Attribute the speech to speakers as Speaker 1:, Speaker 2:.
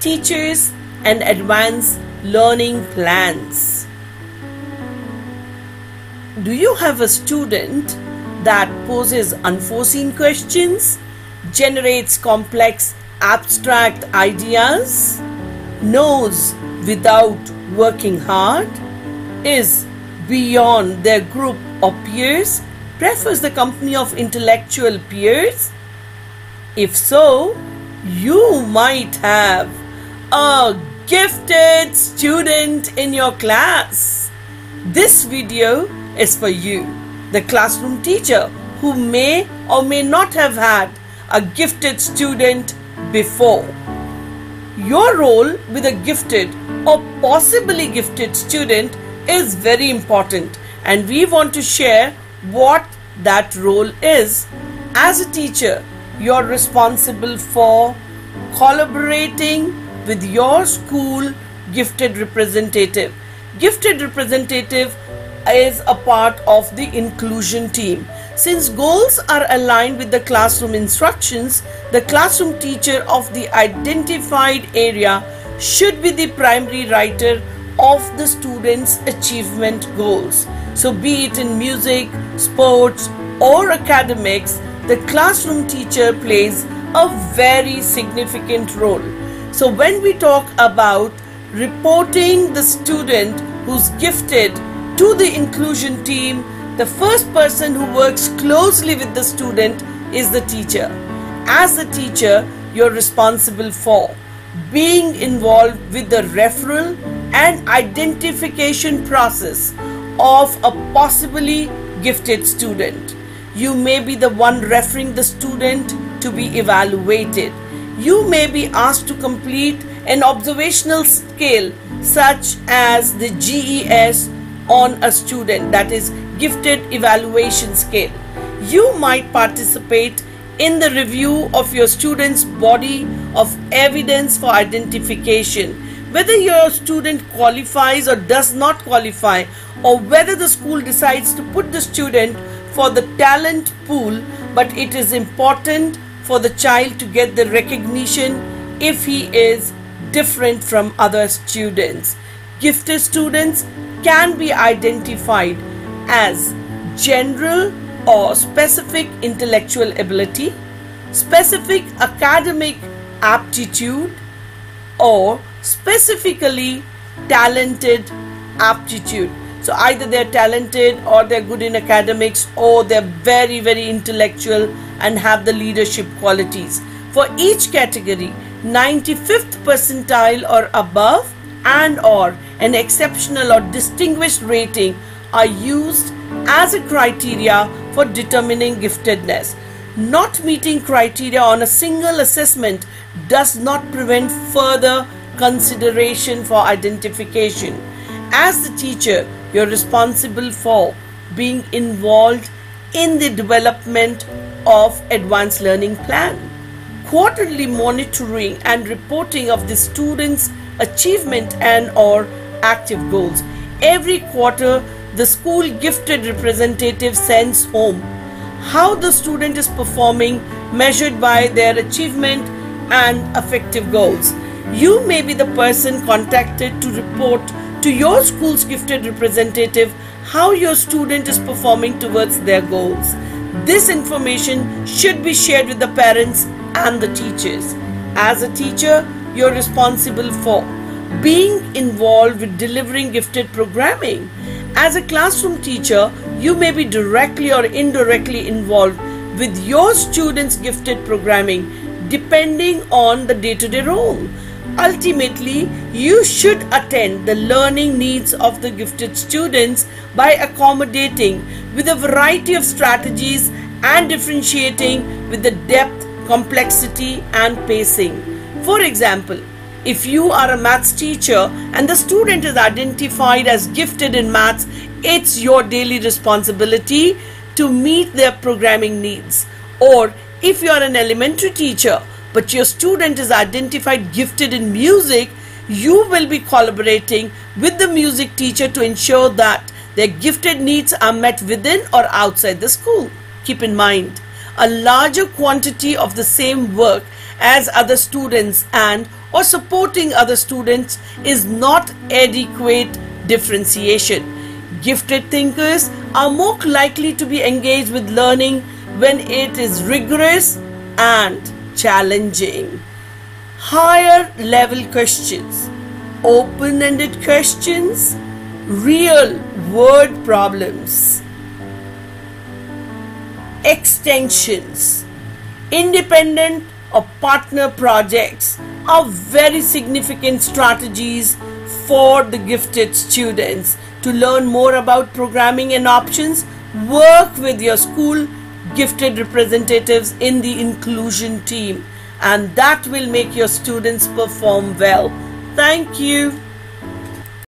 Speaker 1: teachers, and advanced learning plans. Do you have a student that poses unforeseen questions, generates complex abstract ideas, knows without working hard, is beyond their group of peers, prefers the company of intellectual peers? If so, you might have a gifted student in your class. This video is for you, the classroom teacher who may or may not have had a gifted student before. Your role with a gifted or possibly gifted student is very important and we want to share what that role is. As a teacher, you're responsible for collaborating with your school gifted representative. Gifted representative is a part of the inclusion team. Since goals are aligned with the classroom instructions, the classroom teacher of the identified area should be the primary writer of the students' achievement goals. So, be it in music, sports, or academics, the classroom teacher plays a very significant role. So, when we talk about reporting the student who's gifted to the inclusion team, the first person who works closely with the student is the teacher. As a teacher, you're responsible for being involved with the referral and identification process of a possibly gifted student. You may be the one referring the student to be evaluated. You may be asked to complete an observational scale such as the GES on a student, that is, gifted evaluation scale. You might participate in the review of your student's body of evidence for identification. Whether your student qualifies or does not qualify, or whether the school decides to put the student for the talent pool, but it is important for the child to get the recognition if he is different from other students. Gifted students can be identified as general or specific intellectual ability, specific academic aptitude, or specifically talented aptitude. So either they're talented or they're good in academics or they're very, very intellectual and have the leadership qualities. For each category, 95th percentile or above and or an exceptional or distinguished rating are used as a criteria for determining giftedness. Not meeting criteria on a single assessment does not prevent further consideration for identification. As the teacher, you're responsible for being involved in the development of advanced learning plan. Quarterly monitoring and reporting of the students' achievement and or affective goals. Every quarter, the school gifted representative sends home how the student is performing measured by their achievement and affective goals. You may be the person contacted to report to your school's gifted representative how your student is performing towards their goals. This information should be shared with the parents and the teachers. As a teacher, you're responsible for being involved with delivering gifted programming. As a classroom teacher, you may be directly or indirectly involved with your students' gifted programming depending on the day to day role. Ultimately, you should attend the learning needs of the gifted students by accommodating with a variety of strategies and differentiating with the depth, complexity, and pacing. For example, if you are a maths teacher and the student is identified as gifted in maths, it's your daily responsibility to meet their programming needs. Or if you are an elementary teacher but your student is identified gifted in music, you will be collaborating with the music teacher to ensure that their gifted needs are met within or outside the school. Keep in mind, a larger quantity of the same work as other students and or supporting other students is not adequate differentiation. Gifted thinkers are more likely to be engaged with learning when it is rigorous and challenging. Higher level questions, open ended questions, real world problems, extensions, independent or partner projects are very significant strategies for the gifted students. To learn more about programming and options work with your school gifted representatives in the inclusion team. And that will make your students perform well. Thank you